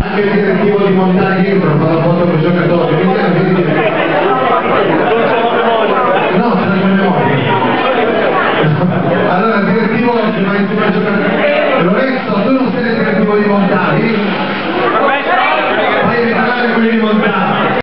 anche il direttivo di montare dietro fa la foto con i giocatori quindi è un no, c'è la memoria. Allora il direttivo ci va insieme ai giocatori Lorenzo tu non sei il direttivo di Montari vai a quelli di Montari